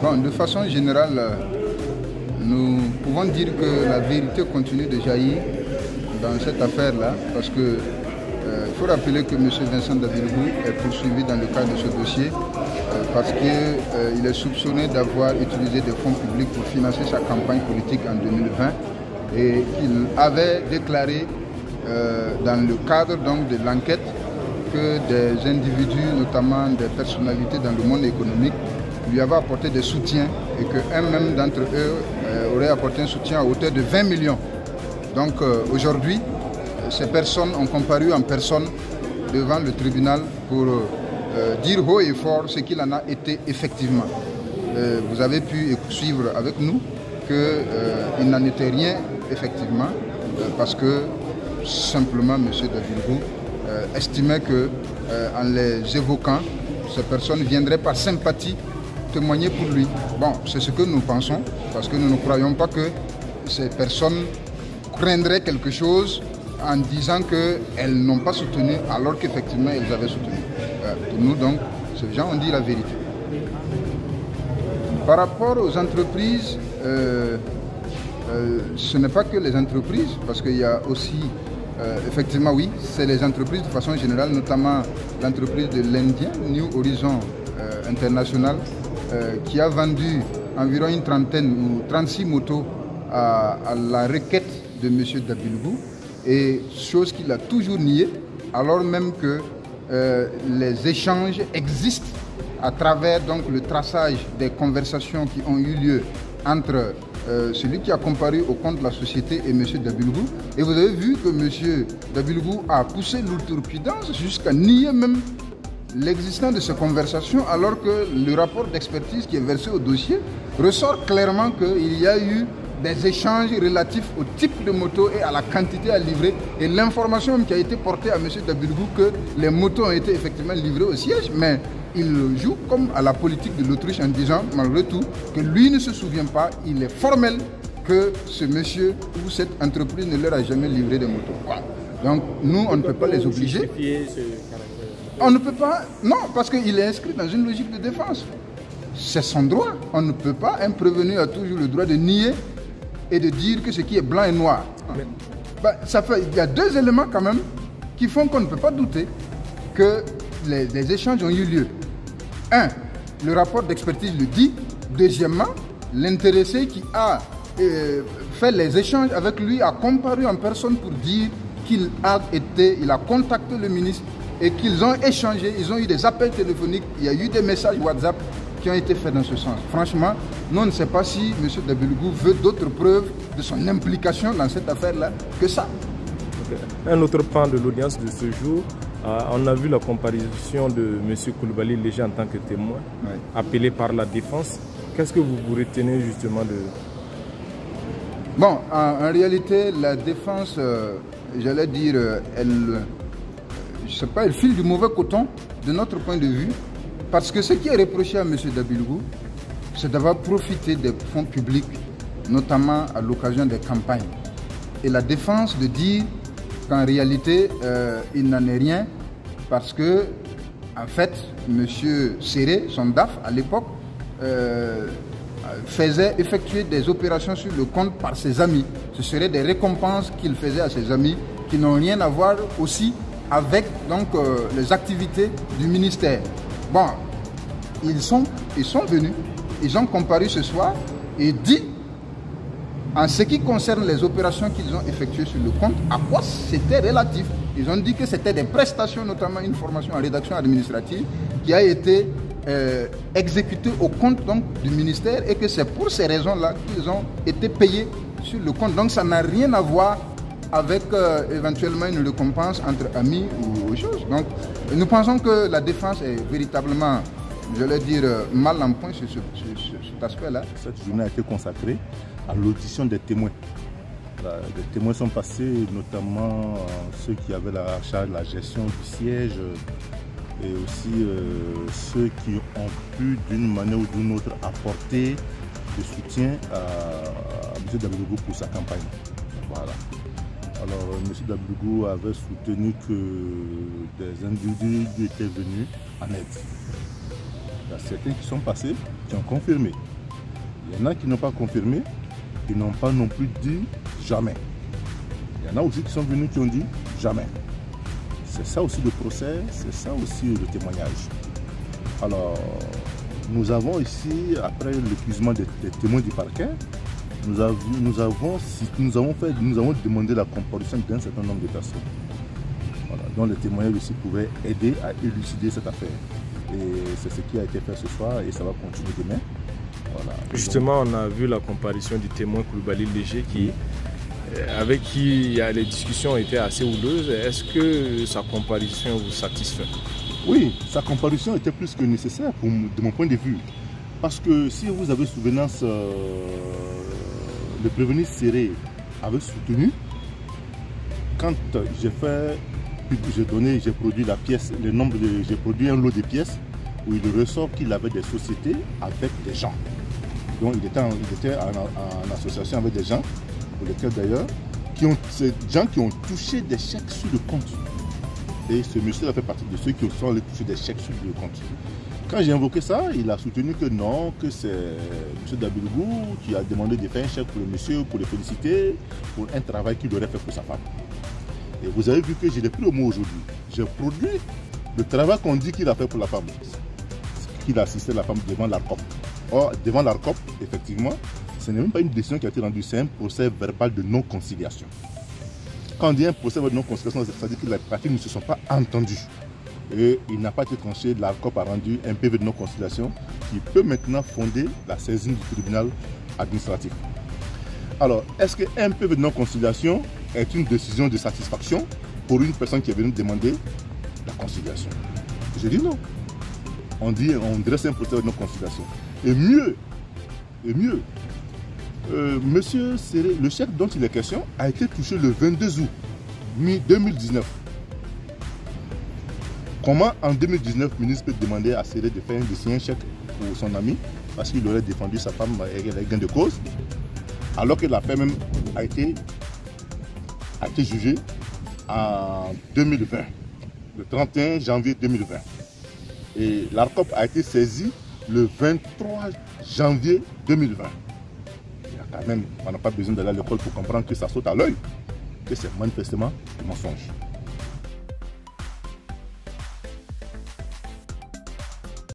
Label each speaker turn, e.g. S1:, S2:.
S1: De façon générale, nous pouvons dire que la vérité continue de jaillir dans cette affaire-là, parce que euh, il faut rappeler que M. Vincent Davilgou est poursuivi dans le cadre de ce dossier euh, parce qu'il euh, est soupçonné d'avoir utilisé des fonds publics pour financer sa campagne politique en 2020 et qu'il avait déclaré dans le cadre donc, de l'enquête que des individus, notamment des personnalités dans le monde économique, lui avaient apporté des soutiens et qu'un même d'entre eux aurait apporté un soutien à hauteur de 20 millions. Donc aujourd'hui, ces personnes ont comparu en personne devant le tribunal pour euh, dire haut et fort ce qu'il en a été effectivement. Euh, vous avez pu suivre avec nous qu'il euh, n'en était rien effectivement parce que simplement M. Davilgou estimait que en les évoquant, ces personnes viendraient par sympathie témoigner pour lui. Bon, c'est ce que nous pensons parce que nous ne croyons pas que ces personnes craindraient quelque chose en disant qu'elles n'ont pas soutenu alors qu'effectivement elles avaient soutenu. Euh, nous donc, ces gens ont dit la vérité. Par rapport aux entreprises, euh, euh, ce n'est pas que les entreprises, parce qu'il y a aussi, effectivement oui, c'est les entreprises de façon générale, notamment l'entreprise de l'Indien, New Horizon International, qui a vendu environ une trentaine ou 36 motos à, la requête de M. Dabilbou et chose qu'il a toujours nié, alors même que euh, les échanges existent à travers donc, le traçage des conversations qui ont eu lieu entre euh, celui qui a comparu au compte de la société et M. Dabilgou. Et vous avez vu que M. Dabilgou a poussé l'outrepidance jusqu'à nier même l'existence de ces conversations alors que le rapport d'expertise qui est versé au dossier ressort clairement qu'il y a eu des échanges relatifs au type de moto et à la quantité à livrer. Et l'information qui a été portée à M. Dabilgou que les motos ont été effectivement livrées au siège, mais il joue comme à la politique de l'Autriche en disant, malgré tout, que lui ne se souvient pas, il est formel que ce monsieur ou cette entreprise ne leur a jamais livré de motos. Donc nous, on ne peut pas les obliger. On ne peut pas, non, parce qu'il est inscrit dans une logique de défense. C'est son droit. On ne peut pas, un prévenu a toujours le droit de nier et de dire que ce qui est blanc est noir. Ben, ça fait, il y a deux éléments quand même qui font qu'on ne peut pas douter que les, échanges ont eu lieu. Un, le rapport d'expertise le dit. Deuxièmement, l'intéressé qui a euh, fait les échanges avec lui a comparu en personne pour dire qu'il a été, il a contacté le ministre et qu'ils ont échangé, ils ont eu des appels téléphoniques, il y a eu des messages WhatsApp qui ont été faits dans ce sens. Franchement, nous, on ne sait pas si M. Dabilgou veut d'autres preuves de son implication dans cette affaire-là que ça.
S2: Un autre point de l'audience de ce jour, euh, on a vu la comparaison de M. Koulibaly Léger en tant que témoin, appelé par la défense. Qu'est-ce que vous vous retenez justement de...
S1: Bon, en, réalité, la défense, euh, j'allais dire, euh, elle, je sais pas, elle file du mauvais coton de notre point de vue. Parce que ce qui est reproché à M. Dabilgou, c'est d'avoir profité des fonds publics, notamment à l'occasion des campagnes. Et la défense de dire qu'en réalité, euh, il n'en est rien, parce que, en fait, M. Serré, son DAF à l'époque, euh, faisait effectuer des opérations sur le compte par ses amis. Ce seraient des récompenses qu'il faisait à ses amis qui n'ont rien à voir aussi avec donc, euh, les activités du ministère. Bon, ils sont, ils sont venus, ils ont comparu ce soir et dit, en ce qui concerne les opérations qu'ils ont effectuées sur le compte, à quoi c'était relatif. Ils ont dit que c'était des prestations, notamment une formation en rédaction administrative, qui a été euh, exécutée au compte donc, du ministère et que c'est pour ces raisons-là qu'ils ont été payés sur le compte. Donc ça n'a rien à voir avec euh, éventuellement une récompense entre amis ou autre chose. Donc nous pensons que la défense est véritablement, je vais dire, euh, mal en point sur, cet aspect-là.
S3: Cette journée a été consacrée à l'audition des témoins. Les témoins sont passés, notamment euh, ceux qui avaient la charge la gestion du siège et aussi ceux qui ont pu d'une manière ou d'une autre apporter du soutien à, M. Dabidogo pour sa campagne. Voilà. Alors, M. Dabougou avait soutenu que des individus étaient venus en aide. Il y a certains qui sont passés, qui ont confirmé. Il y en a qui n'ont pas confirmé, qui n'ont pas non plus dit jamais. Il y en a aussi qui sont venus qui ont dit jamais. C'est ça aussi le procès, c'est ça aussi le témoignage. Alors, nous avons ici, après l'épuisement des, témoins du parquet, nous avons, nous, avons, nous, avons fait, nous avons demandé la comparution d'un certain nombre de personnes. Voilà, dont les témoignages aussi pouvaient aider à élucider cette affaire. Et c'est ce qui a été fait ce soir et ça va continuer demain.
S2: Justement, on a vu la comparution du témoin Koulibaly Léger qui, euh, avec qui les discussions étaient assez houleuses. Est-ce que sa comparution vous satisfait?
S3: Oui, sa comparution était plus que nécessaire de mon point de vue. Parce que si vous avez souvenance, euh, le prévenu serré avait soutenu quand j'ai fait, j'ai donné, j'ai produit la pièce, le nombre de, j'ai produit un lot de pièces où il ressort qu'il avait des sociétés avec des gens. Donc il était, en, association avec des gens, pour lesquels d'ailleurs, qui ont, ces gens qui ont touché des chèques sur le compte. Et ce monsieur a fait partie de ceux qui ont toucher des chèques sur le compte. Quand j'ai invoqué ça, il a soutenu que non, que c'est M. Dabilgou qui a demandé de faire un chèque pour le monsieur, pour le féliciter, pour un travail qu'il aurait fait pour sa femme. Et vous avez vu que j'ai pris au mot aujourd'hui. J'ai produit le travail qu'on dit qu'il a fait pour la femme. Qu'il a assisté la femme devant l'ARCOP. Or, devant l'ARCOP, effectivement, ce n'est même pas une décision qui a été rendue, c'est un procès verbal de non-conciliation. Quand on dit un procès verbal de non-conciliation, ça veut dire que les parties ne se sont pas entendues. Et il n'a pas été tranché, l'ARCOP a rendu un PV de non-conciliation qui peut maintenant fonder la saisine du tribunal administratif. Alors, est-ce qu'un PV de non-conciliation est une décision de satisfaction pour une personne qui est venue demander la conciliation? Je dis non. On dit, on dresse un procès de non-conciliation. Et mieux, et mieux, euh, monsieur le chèque dont il est question a été touché le 22 août 2019. Comment en 2019, le ministre peut demander à Serré de faire un, un chèque pour son ami parce qu'il aurait défendu sa femme avec gain de cause alors que l'affaire même a été, a été jugée en 2020, le 31 janvier 2020. Et l'ARCOP a été saisi le 23 janvier 2020. Il y a quand même, on n'a pas besoin d'aller à l'école pour comprendre que ça saute à l'œil, que c'est manifestement un mensonge.